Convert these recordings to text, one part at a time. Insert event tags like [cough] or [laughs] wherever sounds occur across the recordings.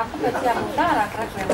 Aku baca utara, keren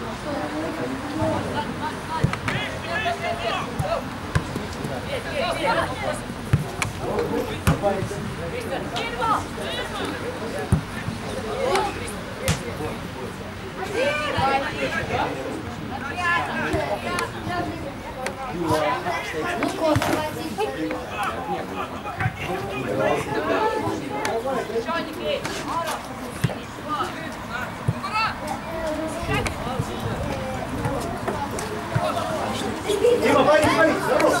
Давай, Дима, пойди, пойди, здорово.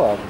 well.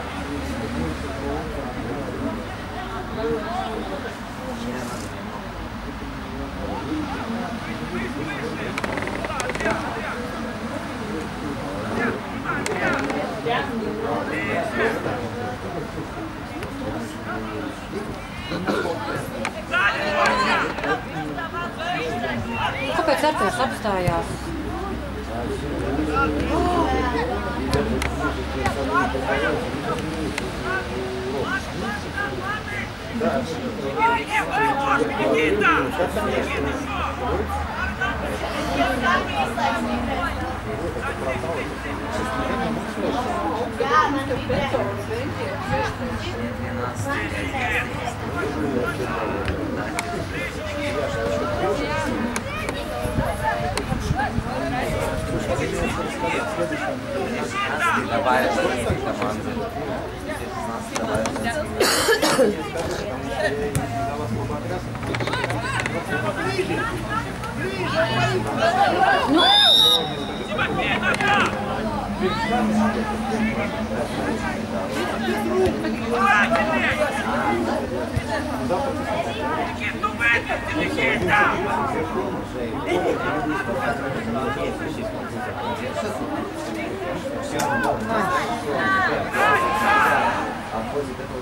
Kāpēc Arturs apstājās? Mittlerweile, mittlerweile. Обходит этого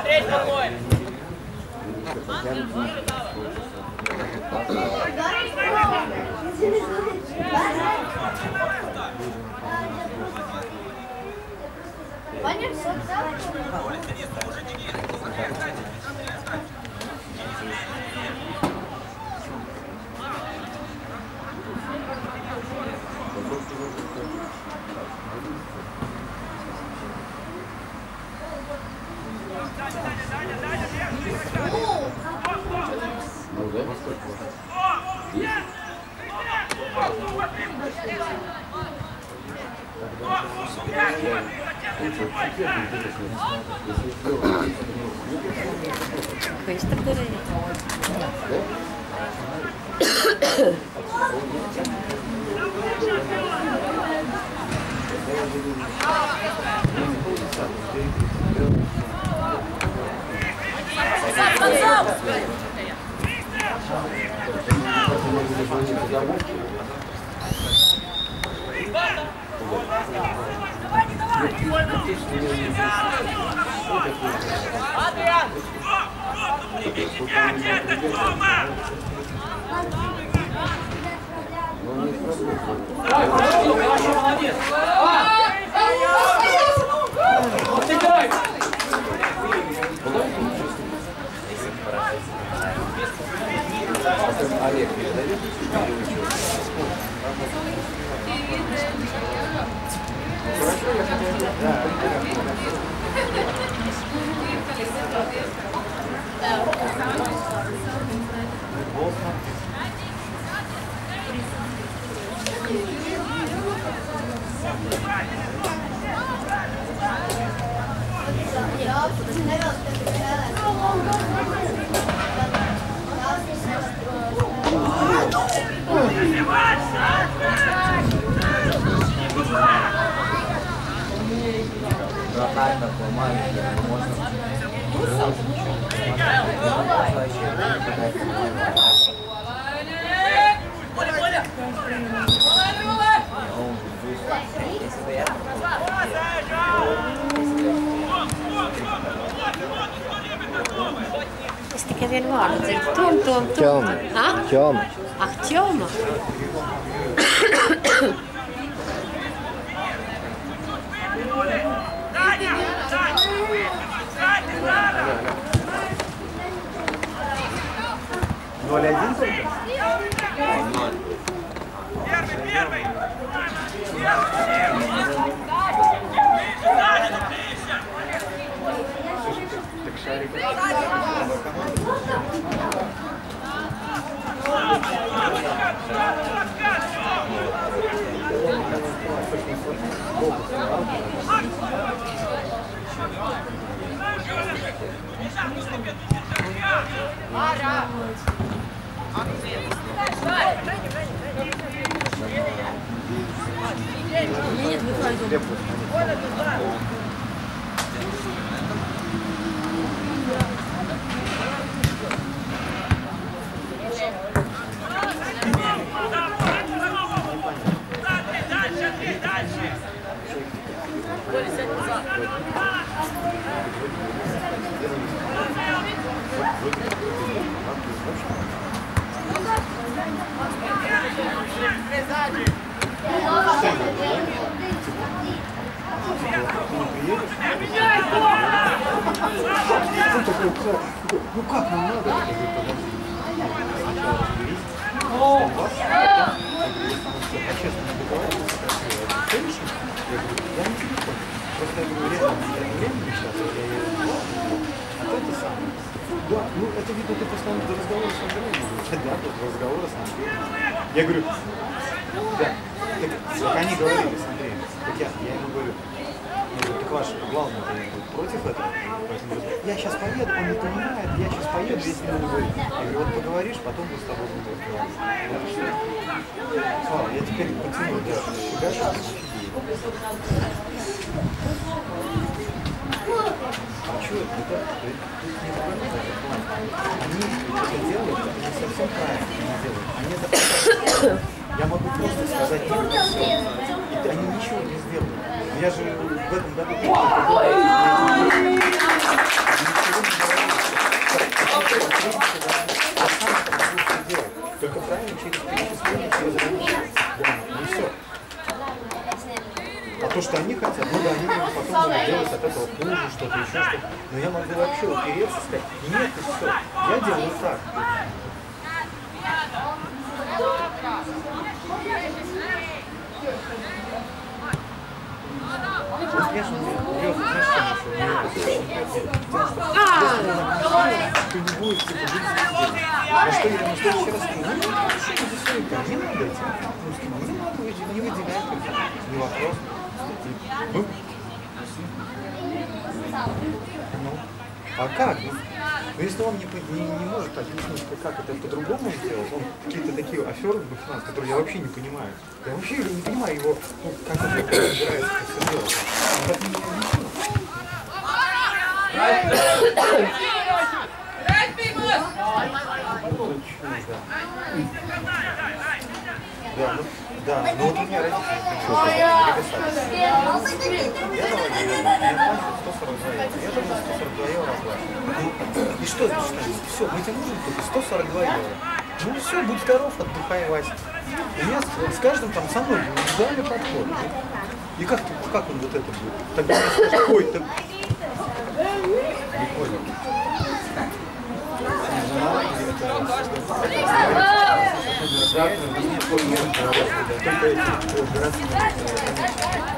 Андрей, домой! Понятно, все, давай. Thank you. Ну да, насколько? Быстро говорит. Ну, не сработало. Олег передает? Вратарь такой маленький, его можно... Tom, tom, tom. Tjoma. Ha? Tjoma. Ah, ķoma. Ноль один только? Так шарик. Ну как Another. Мы с тобой всё. Слава, я теперь потяну, да, фигашу, а что это? План. Они это делают, это не совсем правильно они делают. Они это Я могу просто сказать им, все. И они ничего не сделают. Я же в этом году ничего не то, что они хотят, ну да, они могут потом делать от этого хуже, что-то еще что-то. Но я могу вообще упереться и сказать, нет, и все. Я делаю так. Ты не будешь типа жить здесь. А что я ему в следующий раз скажу? Ну, что ты здесь стоит? Не надо этим. Ну, с кем? Не надо, выделять, не выделяй только. Не вопрос. Ну, ну, а как? Ну, ну, если он не, не, не может объяснить, как это по-другому сделать, он какие-то такие аферы финанс, которые я вообще не понимаю. Я вообще не понимаю его, ну, как это собирается все делать. Он так не объяснил. Чушь, да. Да, ну, да, ну вот у меня родители я я плачу 142 евро. Я должен 142 евро и что, что, все, мы тебе нужен только 142 евро. Ну все, будь здоров, отдыхай, Вася. У меня с, с каждым там со мной индивидуальный подход. И как, ты- как он вот это будет? Тогда ты... Не понял.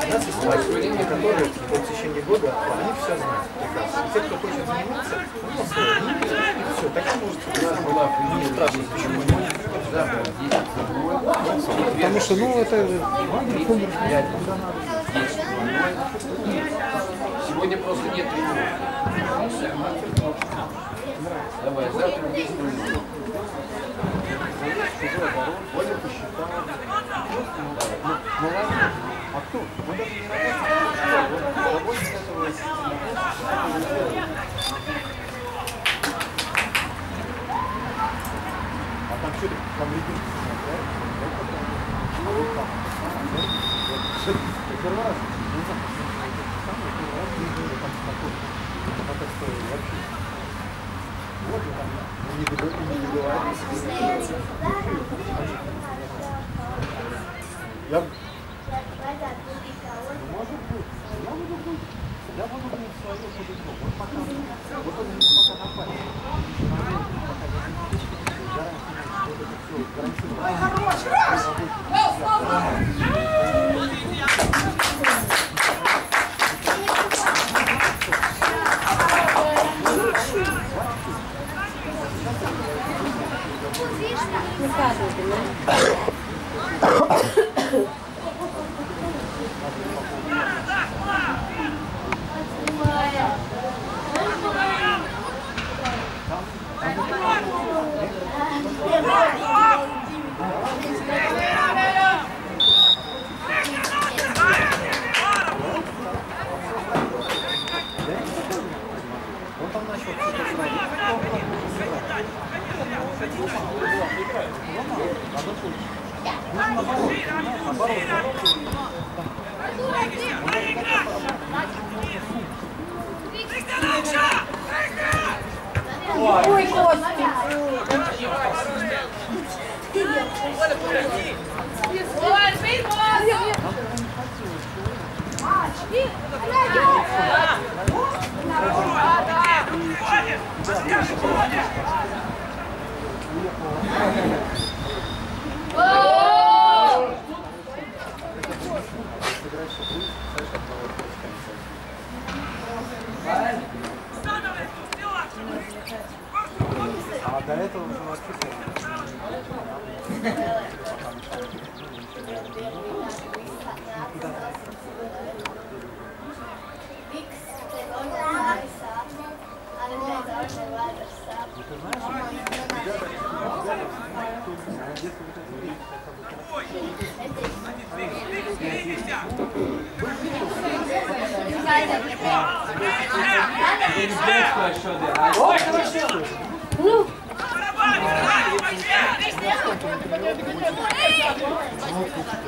У нас есть лайфхаки, которые в течение года, они все знают прекрасно. Те, кто хочет заниматься, ну, все, так и может не страшно, почему нет. Потому что, ну, это Сегодня просто нет тренировки. Давай, завтра в 10 минут. Ну ладно, а кто? Мы даже не работаем. А там что, там ребенок Первый раз, Вот и там не договорились. Я может быть. Я буду быть. Я буду быть свое по-другому. Вот пока. Вот он мне пока на память. Пока не гарантирую, что это все гарантирую. Он там начал что-то сразу. Ой, Костя. А до этого уже вообще Hey!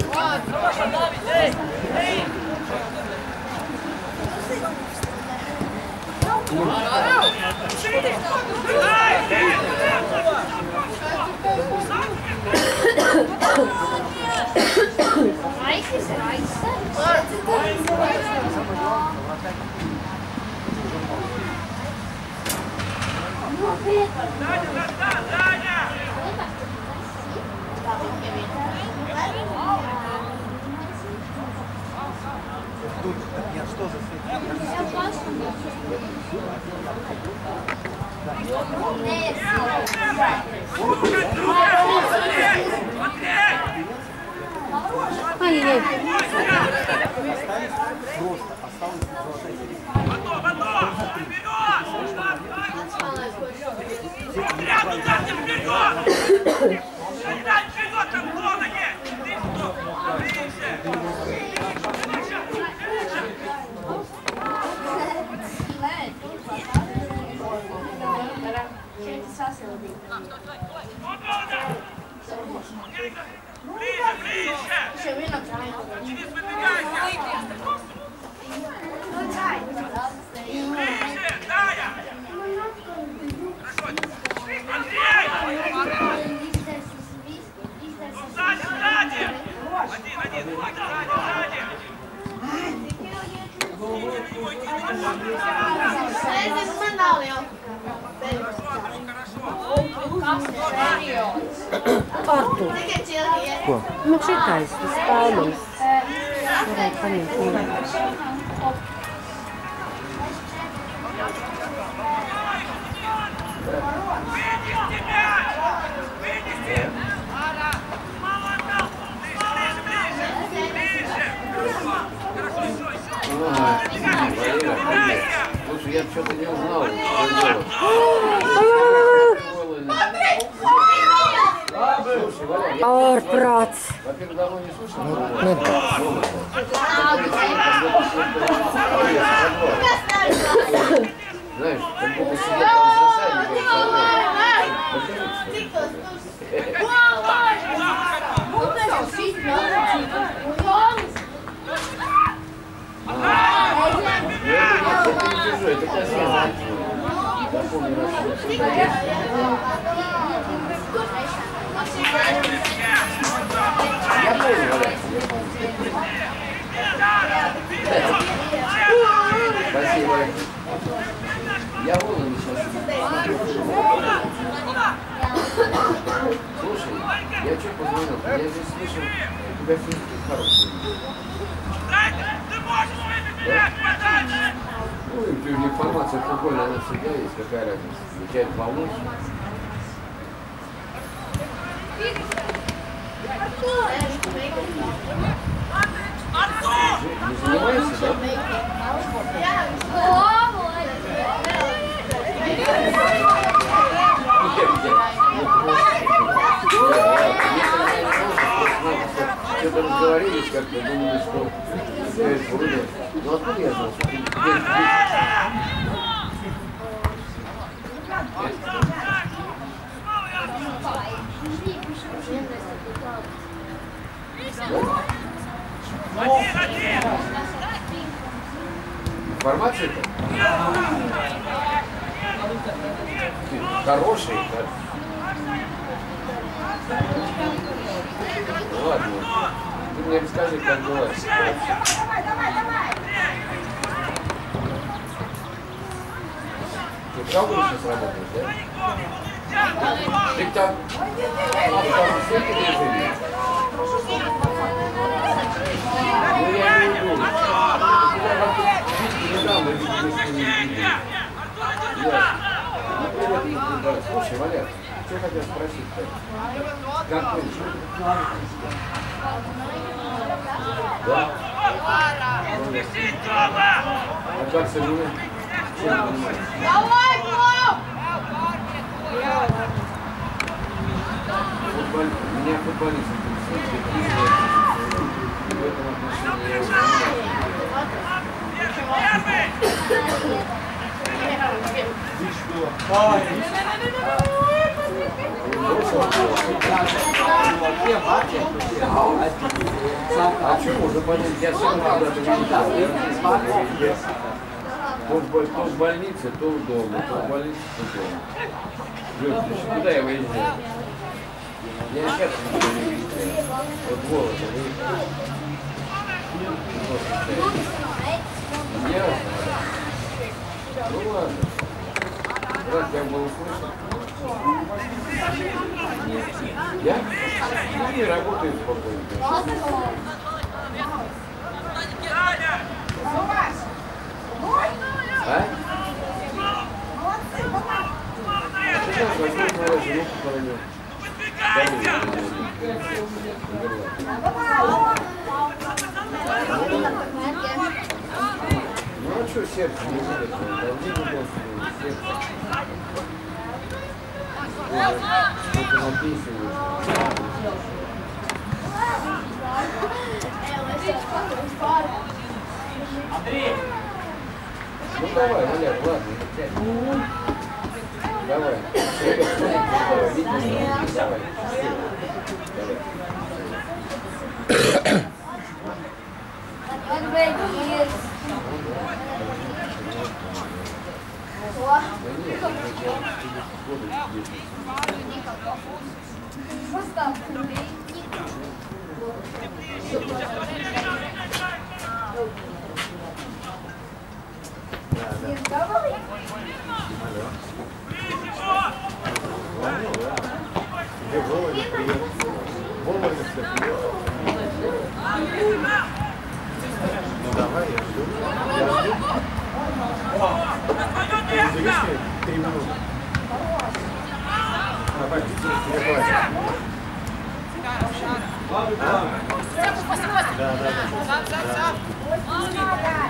Ай-яй. Просто осталось Артур, ну читай, спалюсь. Давай, понятно. Валера, Слушай, я что-то не узнал. Слушай, Валера, Ар, брат. во-первых, давно не слышал. Ну да. Знаешь, как будто сидят там в засаде, говорят, покажите, что ли. Я это Я понял, Валя. Спасибо. Я волны сейчас. Слушай, я что позвонил? Я здесь слышал, у тебя физики хорошие. Ну, и информация футбольная, она всегда есть, какая разница. Включает волну. Не занимаешься, да? Что-то разговорились как-то, думали, что э, вроде... Ну откуда я знал, что ты здесь Информация-то? Хороший, да? Ну ладно. Ты мне расскажи, как дела. Ты правда сейчас работаешь, да? Ты там... А, там сколько ты живешь? Ну, я не иду. Недавно видели, что не видели. Ясно. Ну, привет, да. Слушай, Валя, Что хотел спросить-то? Как вы? Да? А как Сабина? Чем занимается? Давай, Клоп! Футбол... Меня футболист интересует. Какие знаете? В этом отношении я уже А чего уже болит? Я сам когда-то видел. То в, то в больнице, то в доме, то в больнице, то дома. Лёш, ты куда я выезжаю? Я сейчас ничего не видел. Вот голос, Я? Ну ладно. Как я был услышан? Я? Ну, не работаю спокойно. А? Сейчас возьму, наверное, жену похороню. Ну что сердце не будет? Господи, сердце. Нам песен Ну давай, Валяр, ладно. Давай. Ребят, смотрите, видно, что- давай. Давай. Да нет, ну, я годы ездил. Где вовремя приехал? Вовремя все приехал. Ну давай, я жду. Я жду. Завис мне три минуты. Давай, тебе хватит. Да, да, да. Я почему забыл гол, видите, да?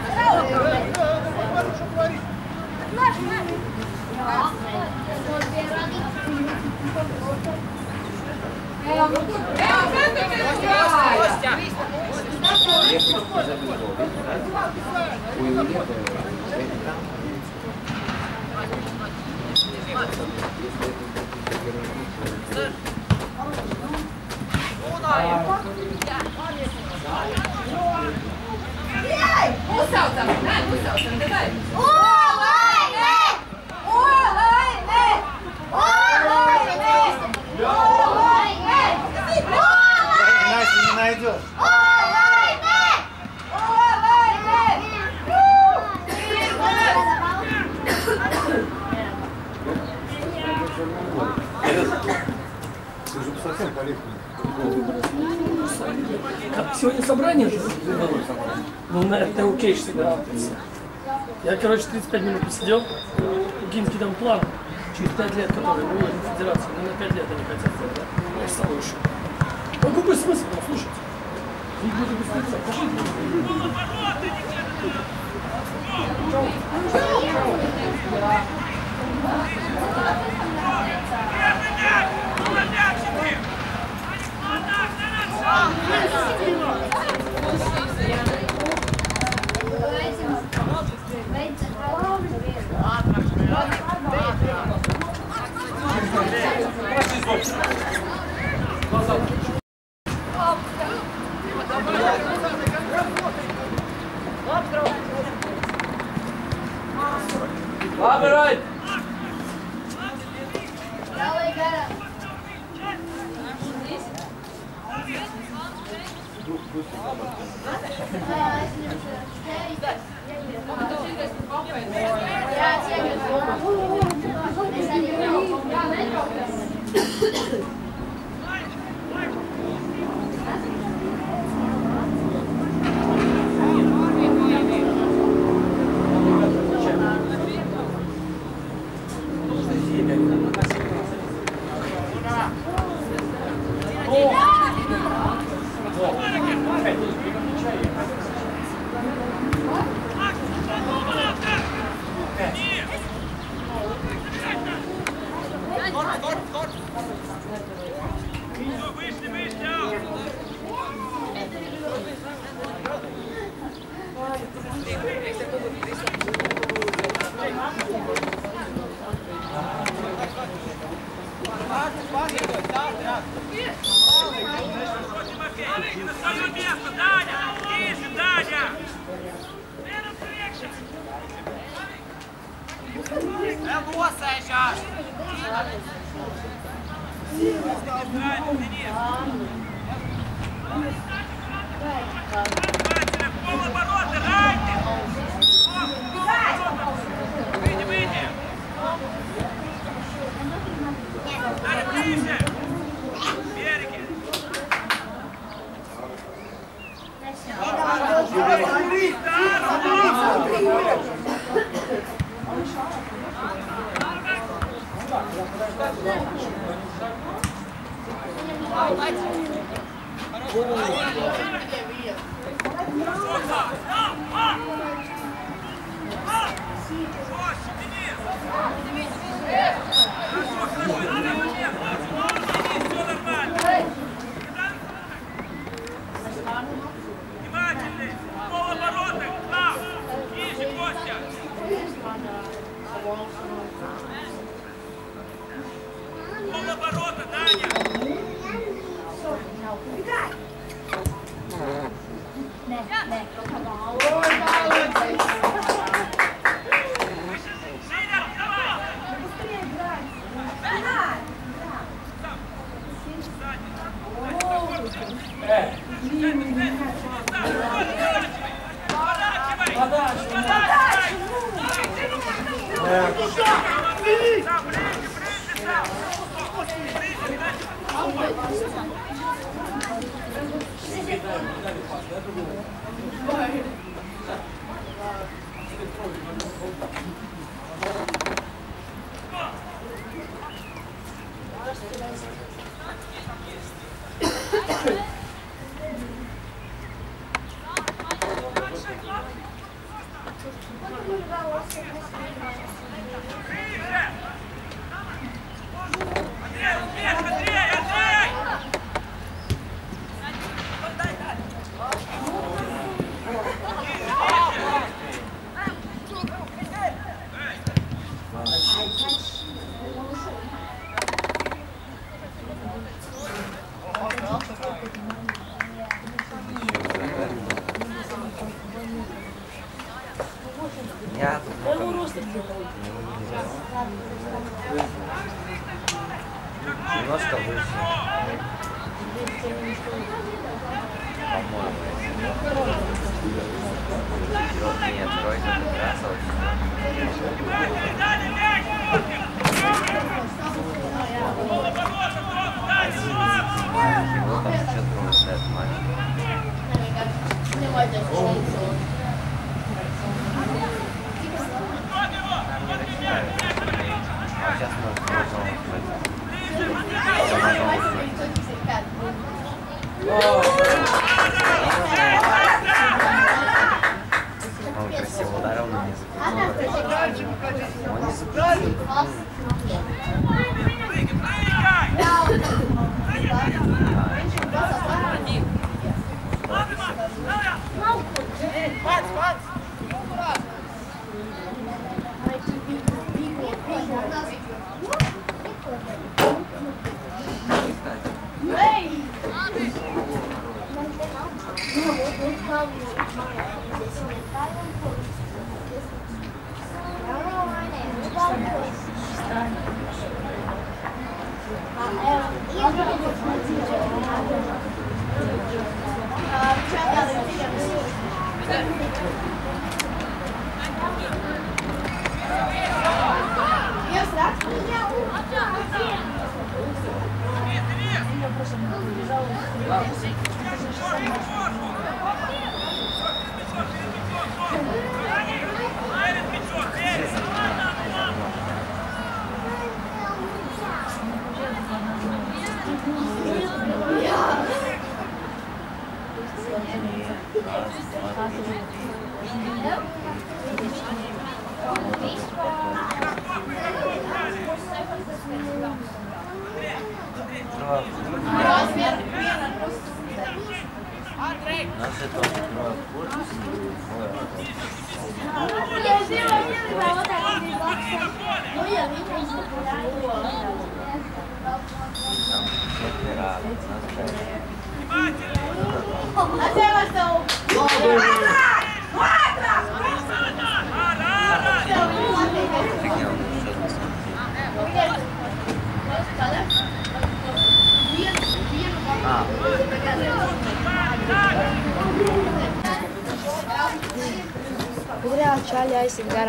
Ой, найдешь. Ты сегодня собрание же? Ну, на это окей, что собирался. Я, короче, 35 минут посидел, Гинский дам план, через 5 лет, который выводит федерацию, ну, на 5 лет они хотят да? Я стал еще. Какой смысл там слушать? Не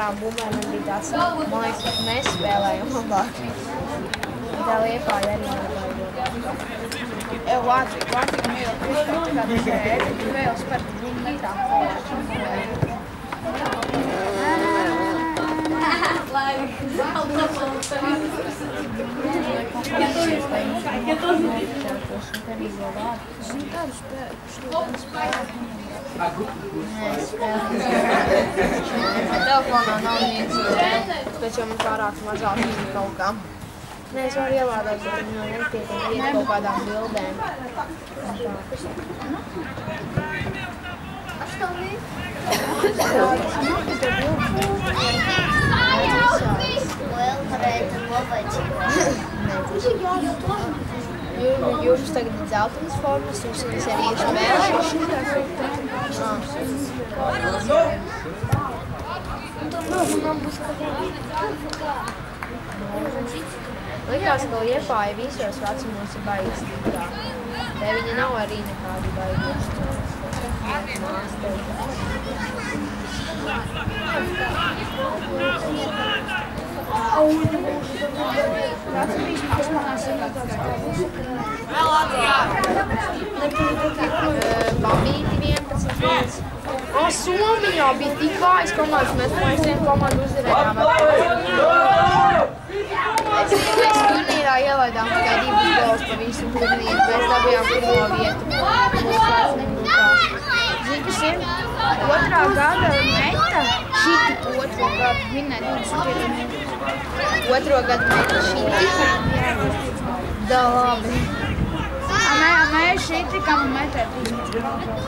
era bumerang mais, uma spēlējām labāk. é para arī Eu acho que eu acho que meu Cristo está eu espero que veio os partidos de Catorze. Catorze. Catorze. Catorze. Catorze. Telefonā nav spēlē, pēc jau man pārāk mazāk viņa kaut kā. Nē, es varu ielādēt, bet man netiek iet kaut kādām bildēm. Jūs, jūs tagad ir dzeltenas formas, jūs viņas arī ir Domāju, man būs kaut kādā. Likās, ka Liepāja visos vecumos ir baigīga. Te viņa nav arī nekāda baigīga nekādi baigi. Bambīti 11 vietas. O, Somijā bija tik vājas komandas, mēs vienu komandu uzvarējām. Mēs, turnīrā ielaidām tikai divus golus pa visu turnīru. Mēs dabījām pirmo vietu. Zini, kas ir? Otrā gada meta, šī otro gadu vinēja 25 minūtes. Otro gadu mēs šī Da labi. A mē, a mēs šī tikām metē 3 minūtes.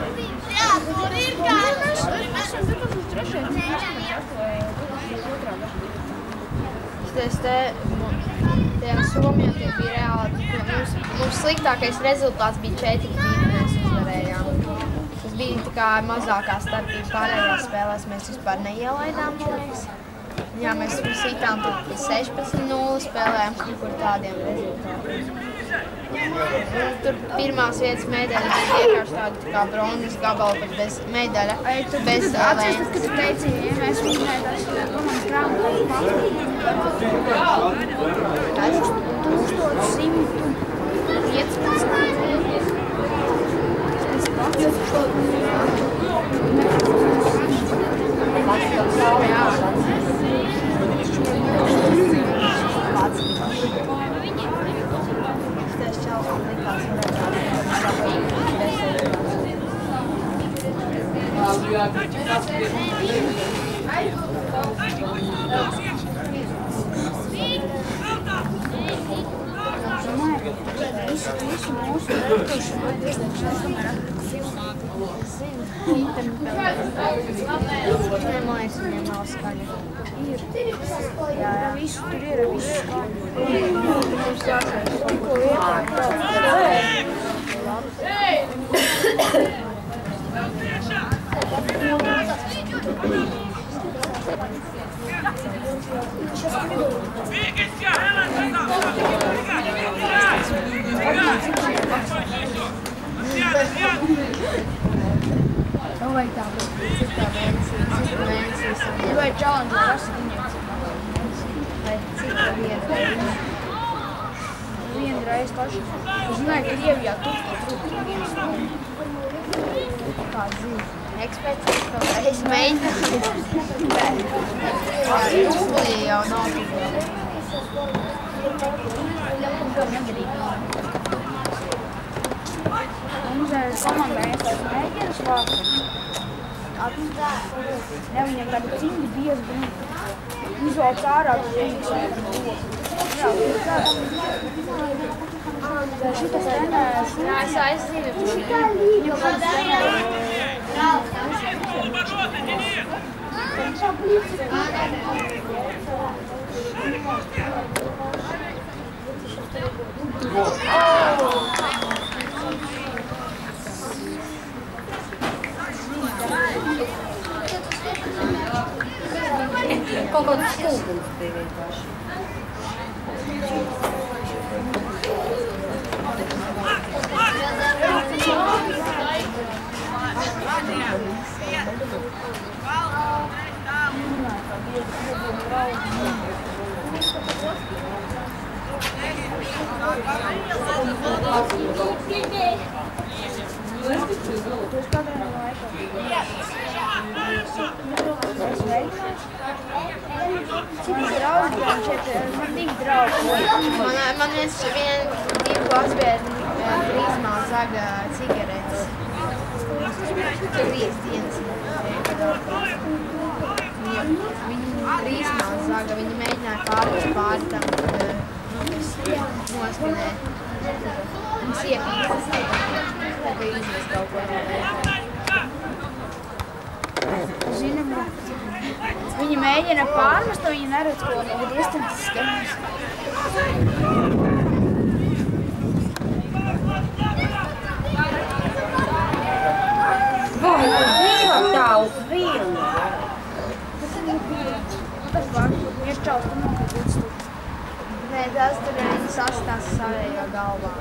Tas te, tajā Somijā tie bija reāli, mums, mums sliktākais rezultāts bija 4 2 mēs uzvarējām. Tas bija tā kā mazākā starpība pārējās spēlēs, mēs vispār neielaidām, man liekas. Jā, mēs sitām tur 16-0 spēlējām kaut kur tādiem rezultātiem. Tur pirmās vietas medaļa bija vienkārši tāda tā kā bronzas gabala, bet bez medaļa. Bez atceries, lēns. kad tu teici, ja mēs vinējām tās komandas grāmatas jāspēlē. Mums iepīstas, tad izvis kaut ko no Zinām, viņi mēģina pārmest, un viņi neredz, ko no distances skatās. Vēl vienu. Tas ir pieeja. Tas var. Ja šķaus, tad nav kaut kāds stūks. Nē, tas tur ir sastāv savējā galvā.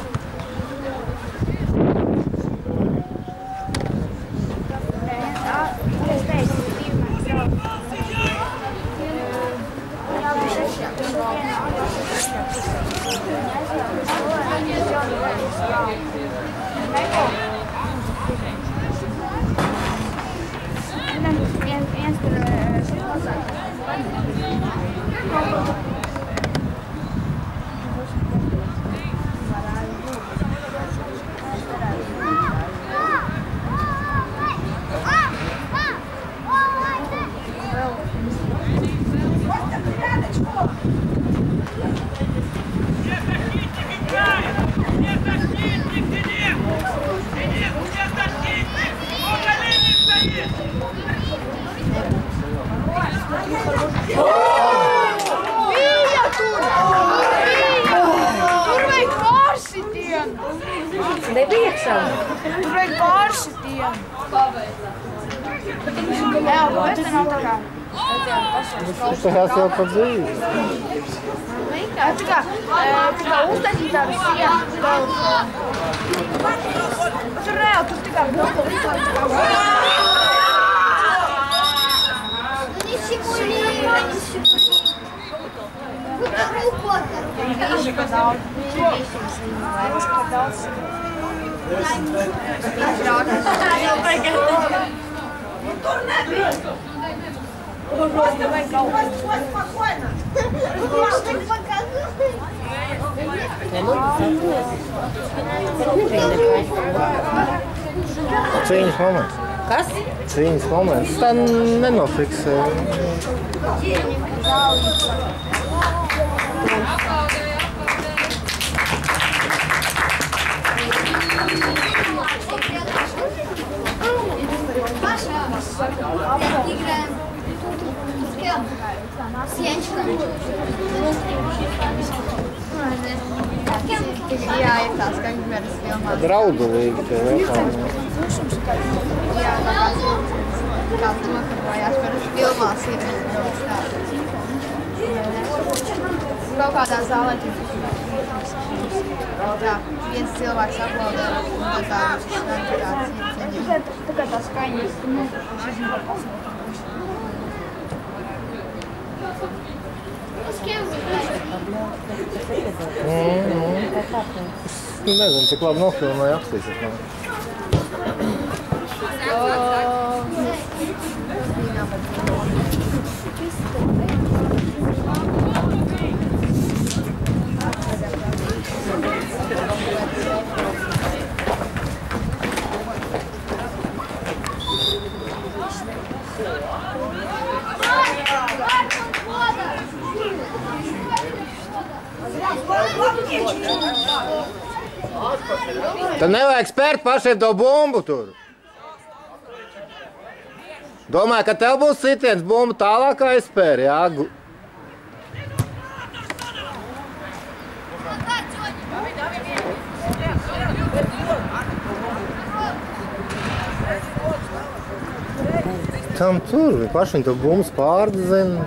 É, o esta não está cá. Esta reação é para dizer isso. Vem cá, não Fica um estagiário, sim. Israel, tu fica. Não, tu fica. Продолжим. turnery! Po prostu była spokojna. Change moment. Kas? Change moment. Stan Nenofix. E, Dzień. Científica. Jā, ir tās kaņģmeres filmās. Draudulīgi, vai kā? Jā, kāds nokarpājās par filmās ir. Kaut kādā zālē. Jā. viens cilvēks aplaudē, un tā tā Tā kā tā skaņas. Es nezinu, cik labi nofilmēju apstīsies man. Oh. Tad nevajag spērt pašiem to bumbu tur. Domāju, ka tev būs sitiens bumbu tālāk aizspēr, jā. Tam tur, viņi paši to bumbu pārdzina.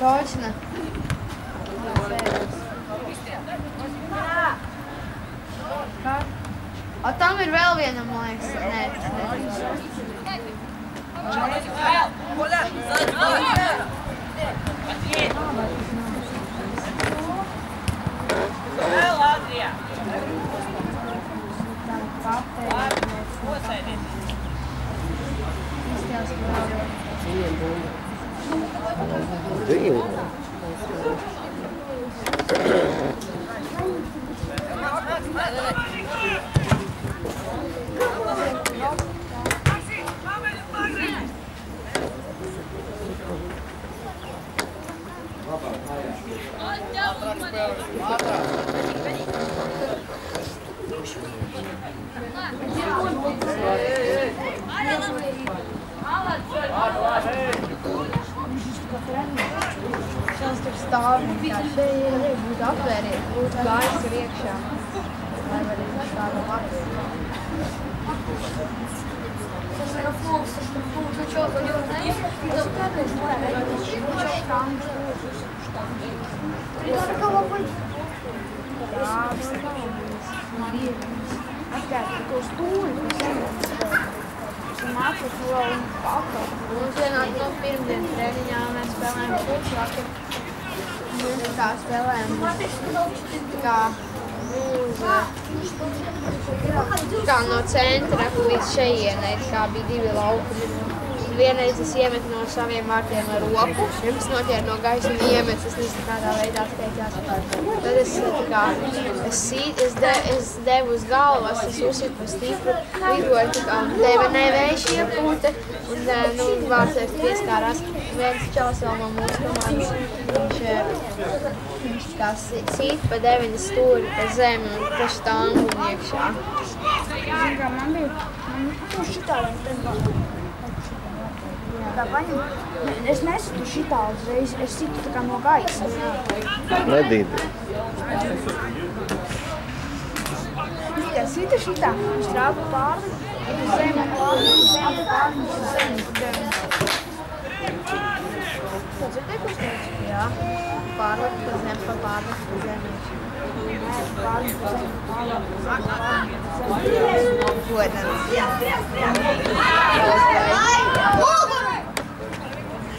Точно. O tam ir vēl viena, man liekas, nē, tas netrīs. excited. Video. Thank you. Šāds tur stāv, kā te ir, būtu apvēriet, būtu gājis ir iekšā, lai varētu tādu latvēt. Только головой. Да, все. Atkārt, to stūri, kas ir. Nācu to un pakaļ. Mums vienā no pirmdienas treniņā mēs spēlējām puķu vakar. Mēs tā spēlējām kā uz, kā no centra līdz šeienai, kā bija divi laukumi. Vienreiz es iemetu no saviem vārtiem ar roku, es noķēru no gaisa un iemetu, es nezinu, kādā veidā steigās. Tad es, tā kā, es, sī- es, de, es devu uz galvas, es uzsitu pa stipru, lidoju, tā kā devenē vējš iepūta, un, nu, vārtēs pieskārās. Viens čels vēl no mūsu komandas, viņš, viņš kā sīt pa deviņas stūri pa zemi un pa štangu un iekšā. Zini, kā man bija, man bija šitā, tad Tā paņem, es nesitu šitā uzreiz, es situ tā kā no gaisa. Nedīdi. Ja sita šitā, strāpa pāri, uz zemi, pāri, uz zemi, pāri, uz zemi. Tu dzirdēji, ko es teicu? Jā. Pārlikt pa zemi, pa pārlikt pa zemi. Pāri, uz zemi, pāri, uz zemi, pāri, uz zemi. Protams. Tev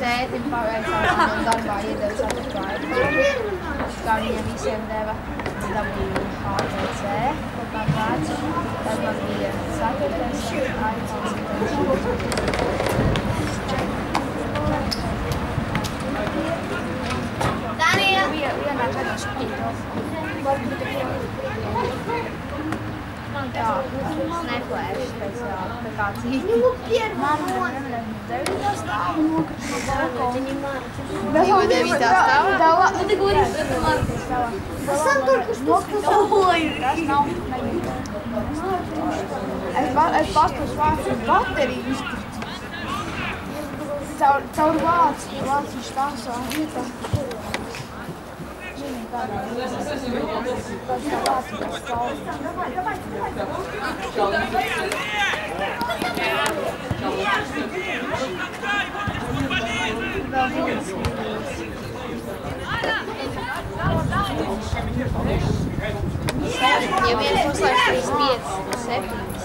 Te tym pałecem darba jeden samochód. Szkami emisem dewa WHTC, podawać, darba dwie saty też, a i co się Daniel! Ja, ja na nav tā, ka neplēš pēc tā, tā kā cīti. Nu, pieru! Mamma, nevarēja. Devītā stāva nokrita. Viņi māra. Jau devītā stāva? Nu, te gori. Es tam tur, kas nokrita. Oi! Tas nav negrīt. Es pastos vārstu bateriju izkrits. Caur vārstu, vārstu štāsā vietā. Ja viens uzliek trīs piecas, septiņas.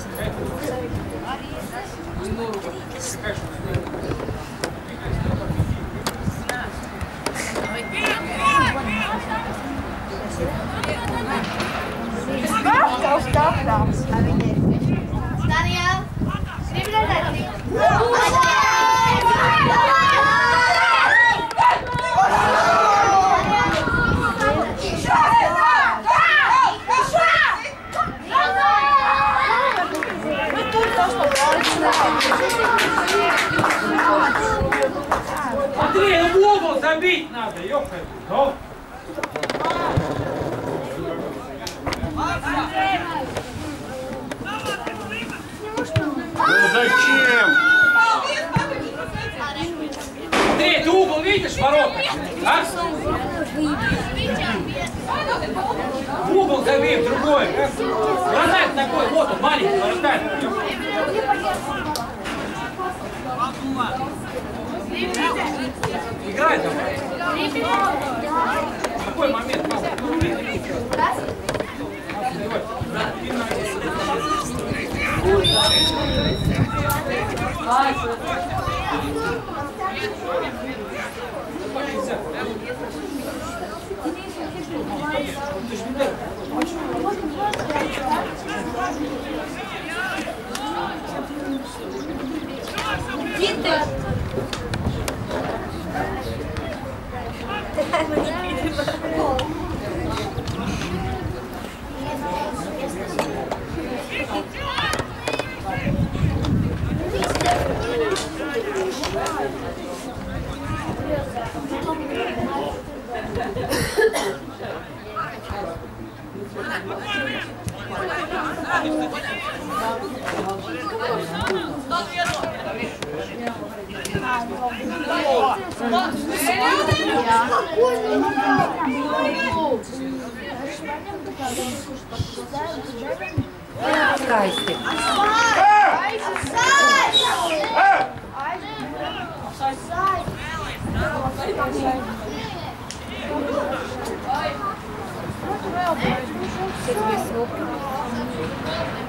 Trīs. Go, stop, stop. Dario, dribbler, Андрей, Вову забить надо, ёпта. Ворота? А? В угол забей, в другой. Вратарь такой, вот он, маленький вратарь. Играй давай. Какой момент? Діти! Yeah. Kaisti. Six weeks open.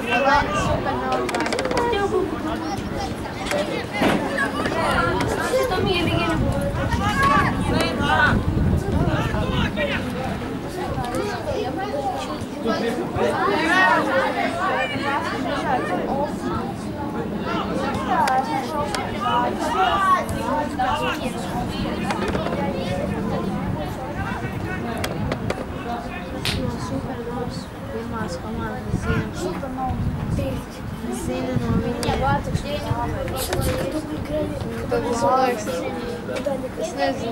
visu. Supernovas аз команда взимам. Шута много. Взимам на меня. Кто бы слайк. Снизу.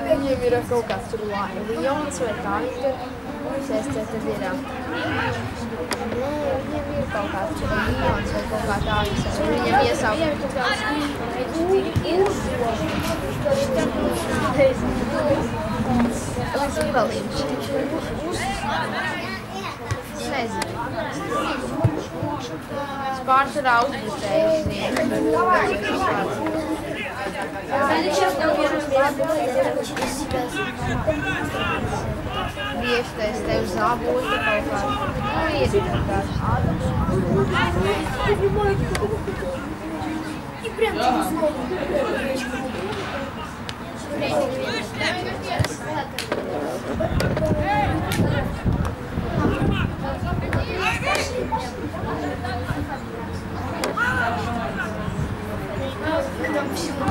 Viņa ir kaut kāds tur laimīgs, jau tādā mazā nelielā Šeit tad ir. Nē, viņam ir kaut kāds rījons vai kaut kā tāds. Viņam iesaukt kaut kāds uzgalīgs. Es nezinu. Spārturā uzbūtēju. Zini, šeit nav vienas labi, lai ir kaut kas izskatās. Griezties tev zābūti kaut kā. Nu, ieskatās. И прям через ногу. Там всего.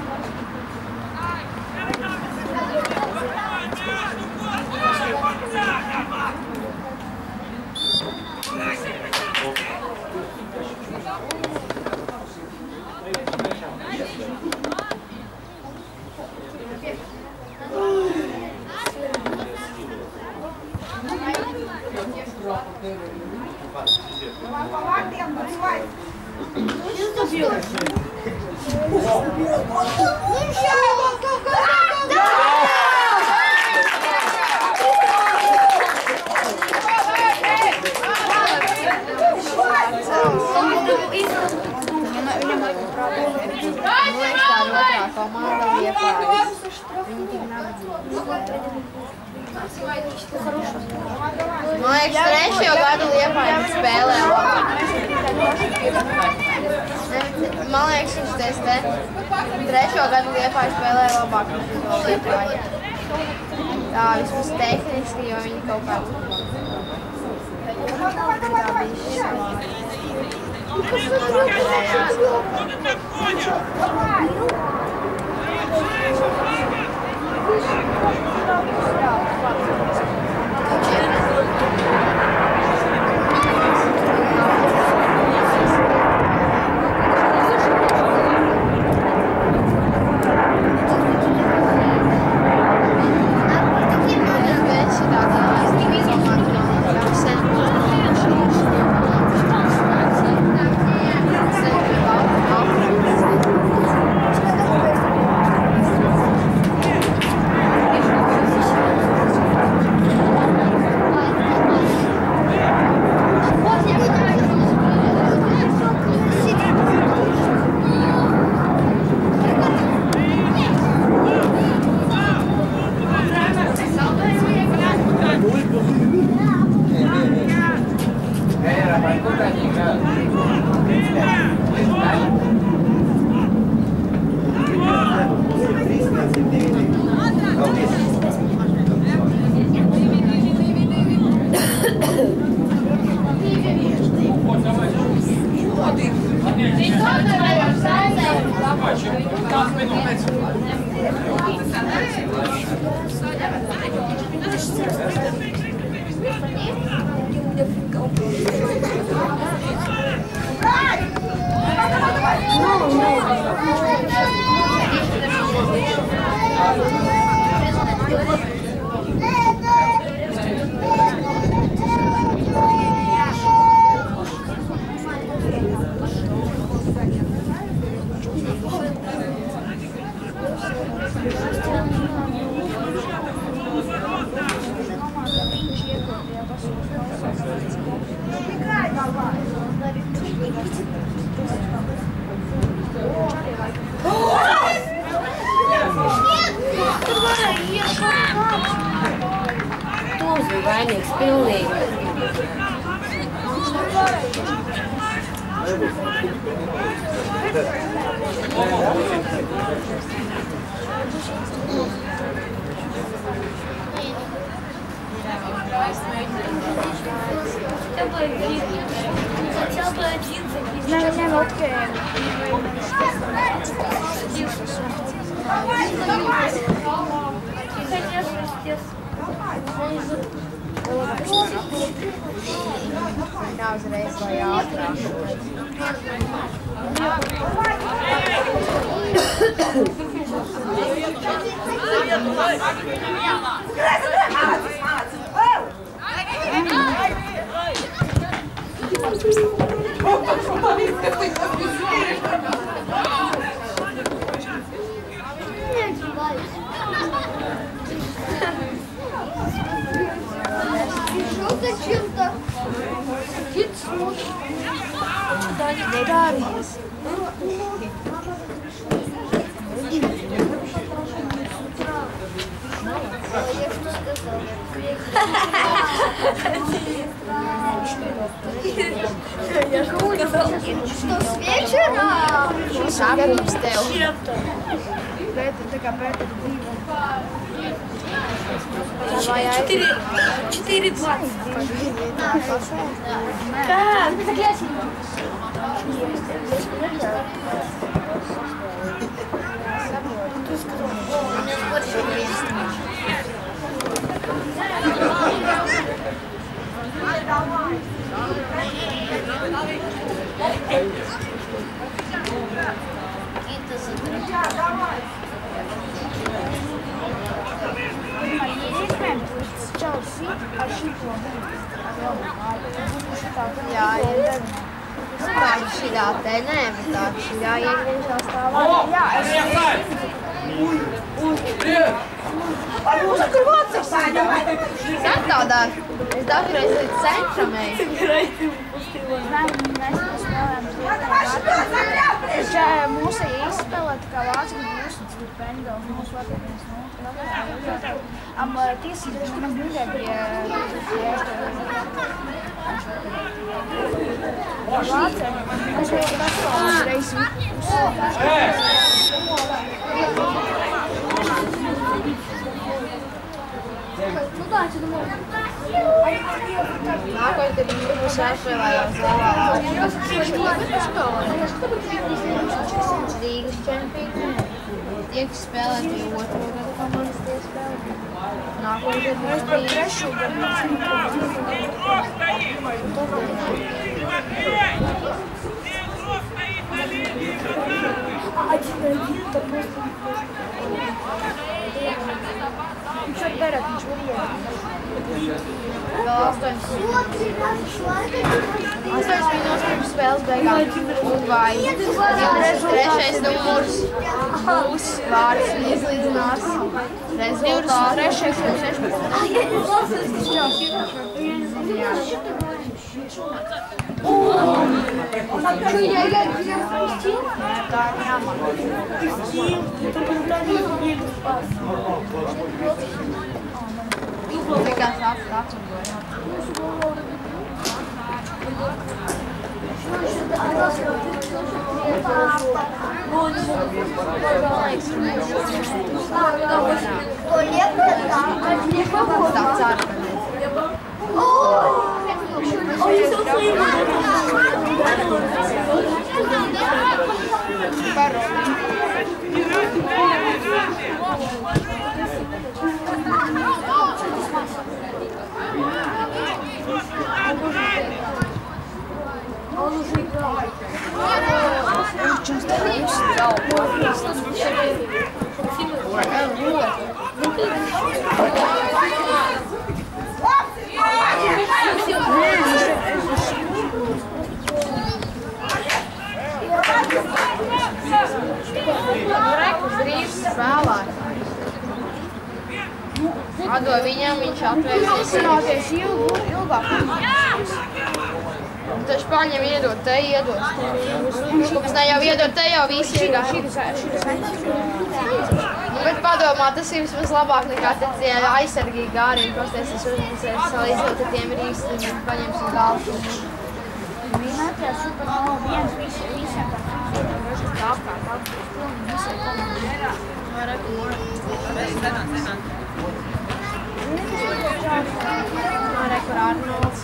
команда уехала. Они так набедили. Man liekas, trešajā gadu Liepājā spēlē labāk. Man liekas, viņš teiks te, trešo gadu Liepājā spēlē labāk nekā Liepājā. Tā, vismaz tehniski, jo viņi kaut kā... Tā bija šī. Kas tu trūkst? Thank you. Jā, ir tāda šī te, nē, bet tāda šī jāiegriešās tā vēl. Jā, es Uz kur vācis? Gan tādā, es dažreiz līdz centram eju. Mēs mūsu izspēlēt kā vācu, kad mūsu spēļņu mūsu vācijas nūtu. Am, tiesa, ka man bija pie... Nākošais ir būs jāspēlējās vēlāk. Līgas čempioni. Tie, kas spēlē, tie otru gadu komandu. Tie spēlē. Nākamais, kad mēs par trešo Viņš var darīt, viņš Vēl 8 minūtes. 8 minūtes pirms spēles beigām uzvāja. Trešais numurs būs vārds un izlīdzinās rezultātu. 23. un 16. Какие? Это был правильный спас. Ik ga Oh, you're so sweet. Vēlāk. Atdod viņam, viņš atvērsies. Ilgāk. Taču paņem iedod, te iedod. Mums ne jau iedod, te jau visi iegāja. Nu, bet padomā, tas ir vismaz labāk nekā tie aizsargīgi gārīgi, kas tas ir uzmanīsies salīdzinot, ka tiem ir īsti paņemsim galvu. Vienātrā supernovā viens visi, visiem tā kā apkārt, apkārt, pilnīgi visiem komandām. Rekur Arnolds.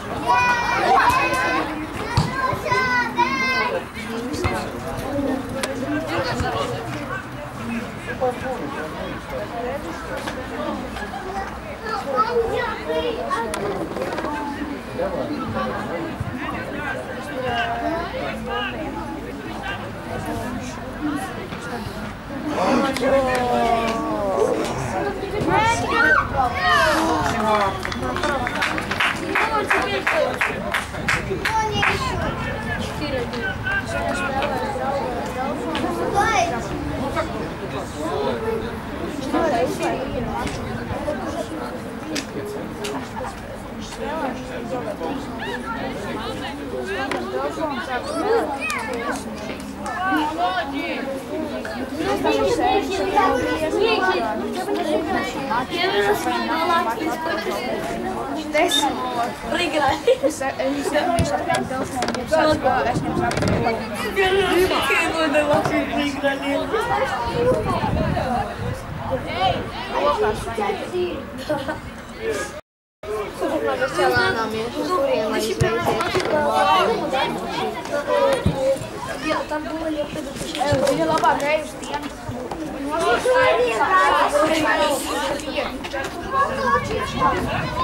Es Я уже смотрела, что sāc spēlēt, es viņam saku. Mēs jau lēnām iet uz turien, lai izbeigsies. Viņa labāk ej uz dienu. Да не сейчас. Мы сказали, успеть забить вообще.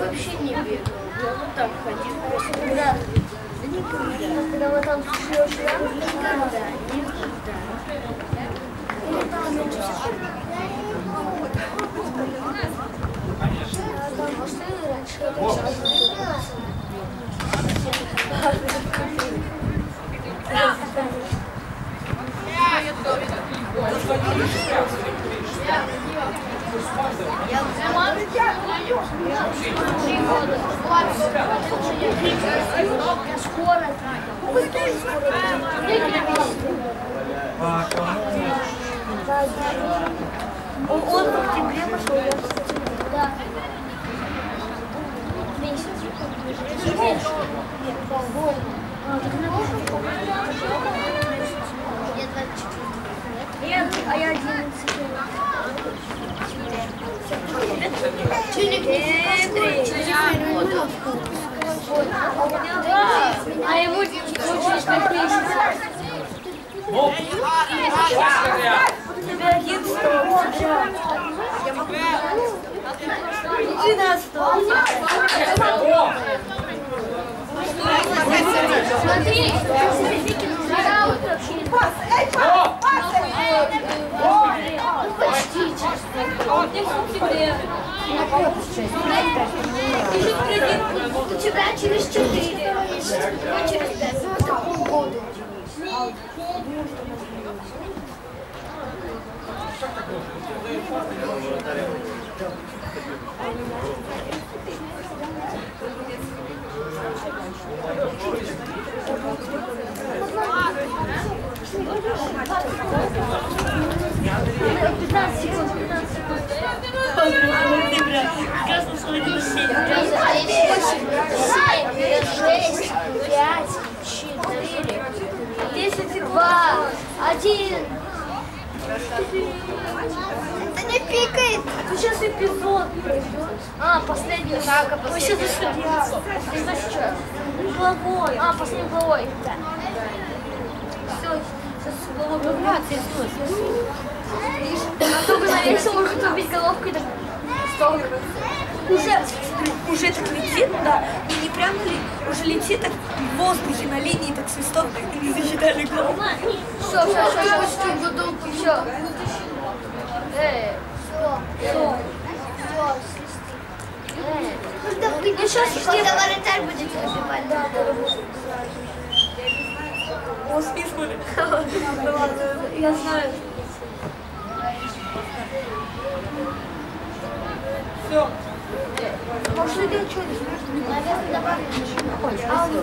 Вообще не бегал. Я вот так ходил. Да. Когда вы там шьешь яму? Никогда, никогда. Ну, там лучше Он, в октябре пошел, я, да. Месяц. Нет, год. А, так на Я 24. Нет, а я 11 Да, а ему 5 месяцев. Ну, Васька, я. Тебе 11 Я могу 12 О! Смотри, почти У тебя через 4 месяца, через 5, ну это полгода. Шесть, пять, четыре, десять, два, один. Это не пикает. Сейчас эпизод пройдет. А, последний. Так, а сейчас зашибется. Значит, что? Головой. А, последний головой. Да. Головой. А то бы навесил, может убить головку и так. Стол. Уже, уже так летит, да, и не прямо ли, уже летит так в воздухе на линии, так свисток, и не засчитали голову. Все, все, все, все, бутылку, все. Эй, все, все, все, не сейчас, когда воротарь будет выбивать, да, по списку. [laughs] Ну ладно, я знаю. Все. Может, идет что-нибудь? Наверное, добавим.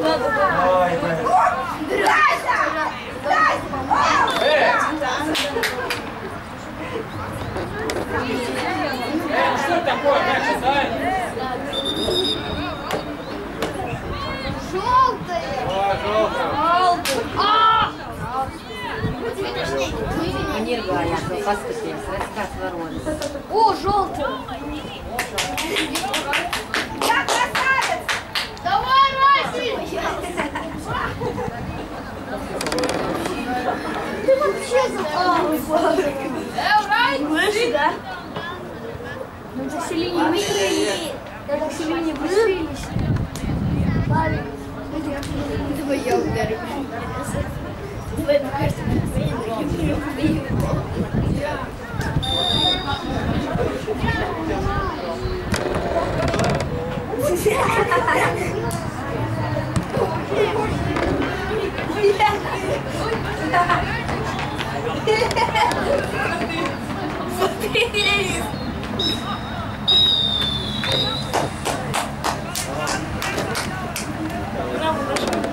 Да, да. Эй! Эй, что такое? Мяч, да? Желтый! Желтый! Желтый! А! Paskaties, redz kāds varonis. О, желтый! Я красавец! Давай, Расик! Ты вообще запал! Выше, да? Ну, так сильнее выиграли. Да, так сильнее выстрелились. Ладно. Давай я ударю. Não, não, não.